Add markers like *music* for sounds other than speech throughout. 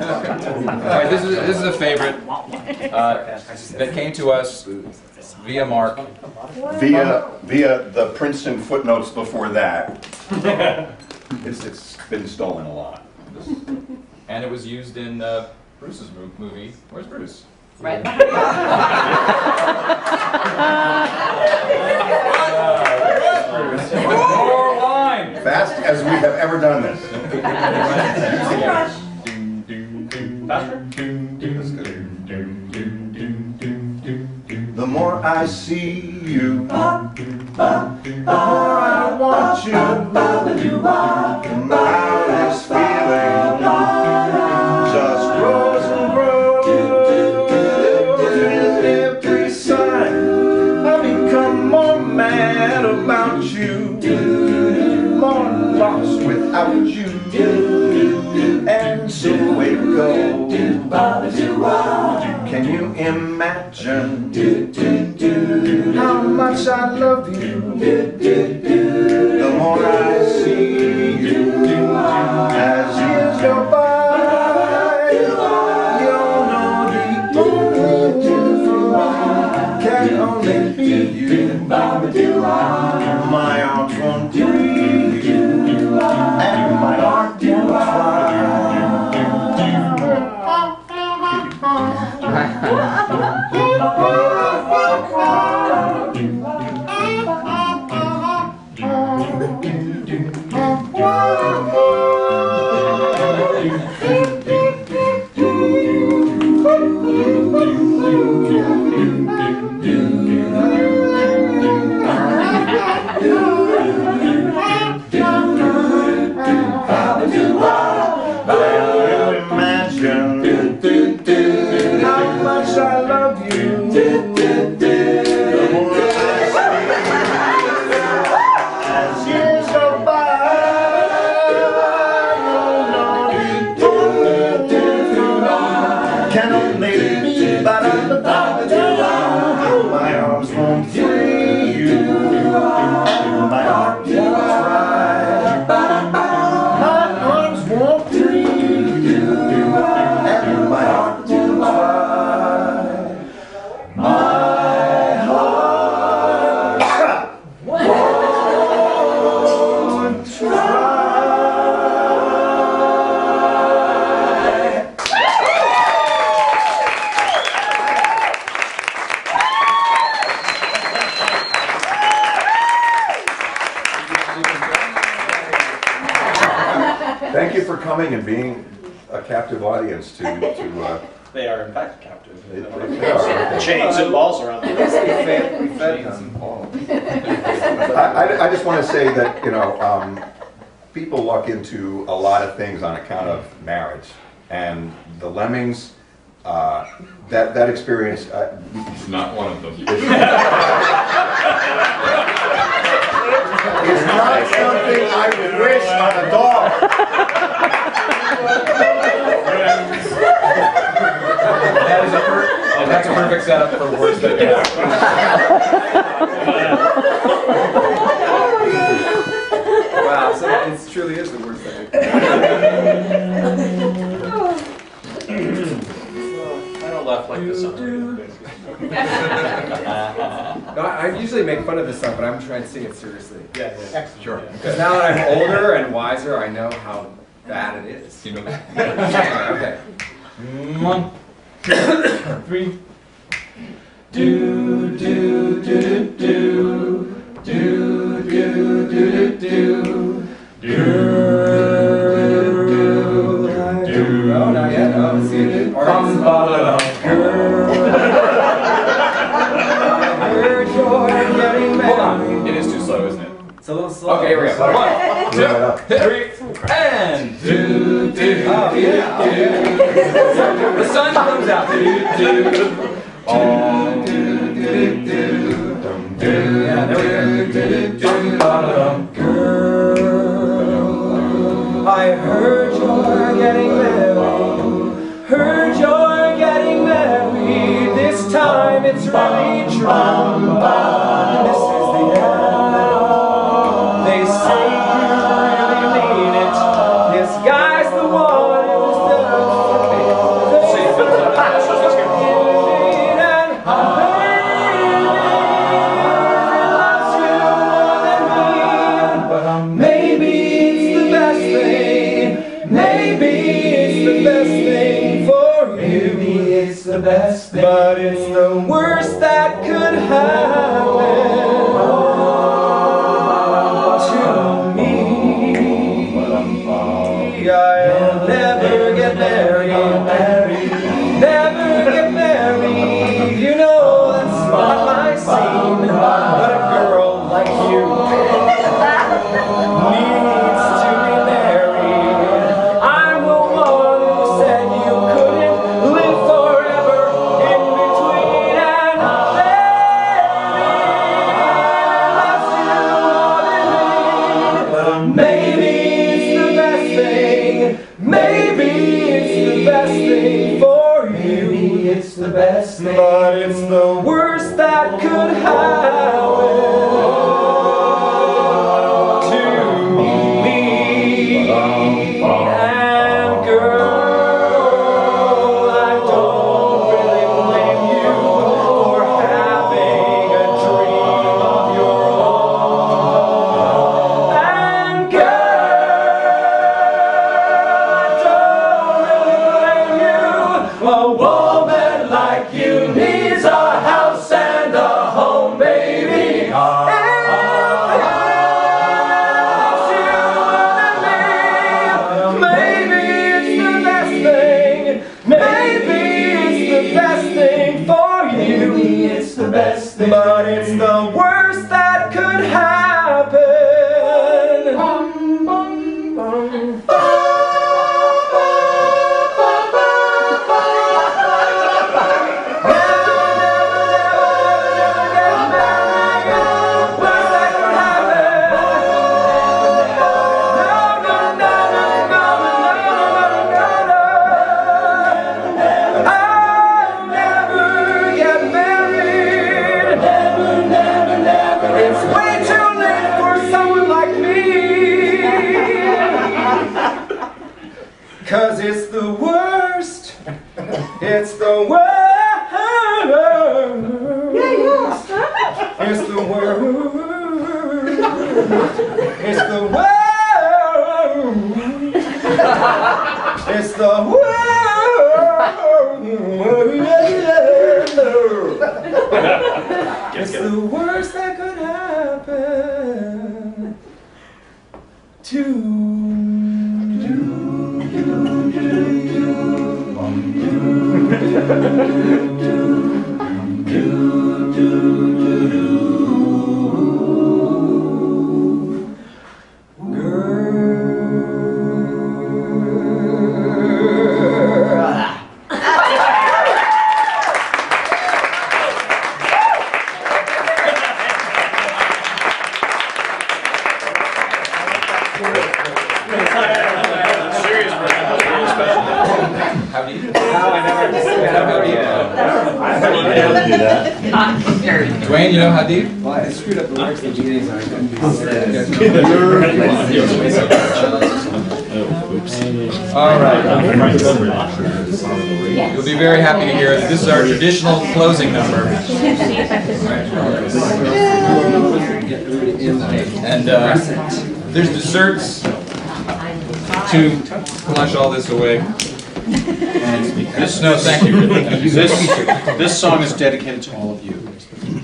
right, this is this is a favorite uh, that came to us via Mark. Via, via the Princeton footnotes before that. It's, it's been stolen a lot. And it was used in uh, Bruce's mo- movie. Where's Bruce? Right. *laughs* More wine! Fast as we have ever done this. The more I see you, the more I want you. Now this feeling just grows and grows. Every sign, I become more mad about you, more lost without you. The more I see you as years go by, you'll know the only difference can only you. My arms won't breathe you, and my heart won't try. *laughs* coming and being a captive audience to, to, uh, They are in fact captive. they- they are. Chains and balls around them. We fed them all. I, I, I just want to say that, you know, um, people luck into a lot of things on account of marriage. And the Lemmings, uh, that, that experience, uh, It's not one of them. *laughs* It's not something I would wish on a dog. No, I I usually make fun of this stuff, but I'm trying to sing it seriously. Yeah, yeah. Sure. Because now that I'm older and wiser, I know how bad it is. You know, *laughs* okay. one, two, three. Do do do do do do do do do do Two, three, and do do. Oh, yeah. okay. The sun comes out. Do do. Oh, do do do. Do. Yeah, there we go. Bum, ba, da, dum, Girl, I heard you're getting married. Heard you're getting married. This time it's really true. *laughs* the world. it's the world. How do you? How I never. How do you know? I never do that. Dwayne, you know Hadid? Well, I screwed up the words in meetings. I couldn't do this. All right. You'll be very happy to hear this is our traditional closing number. And uh, there's desserts to flush all this away. *laughs* This, no, thank you. This, this song is dedicated to all of you.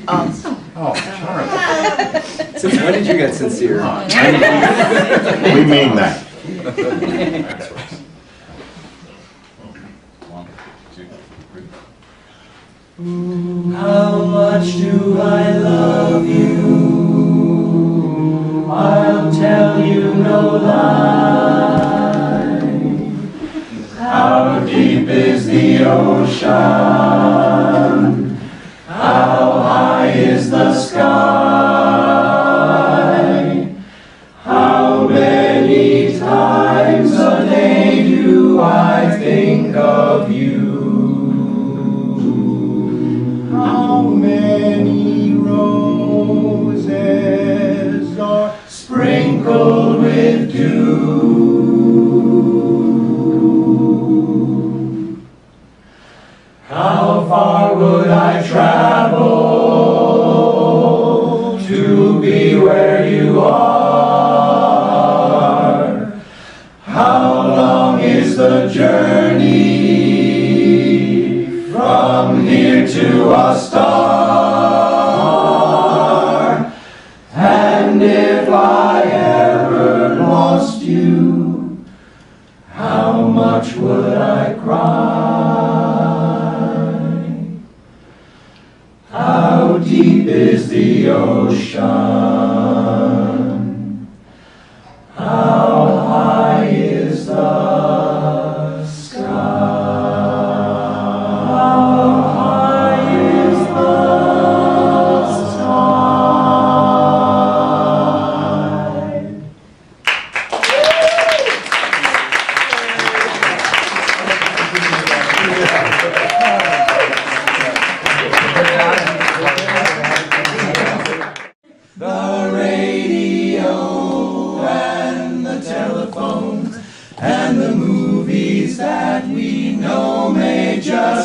Um. Oh, Charlie. So when did you get sincere? we mean that. One, two, three. How much do I love you? I shine. To a star. And if I ever lost you, how much would I cry?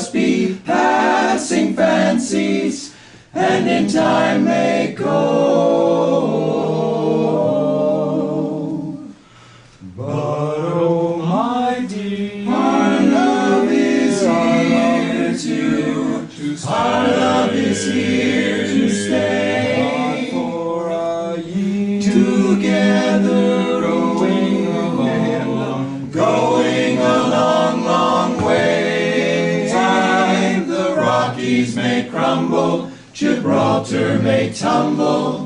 Just be passing fancies and in time may go. But oh my dear, our love is here to, our love is here Rockies may tumble.